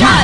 Shot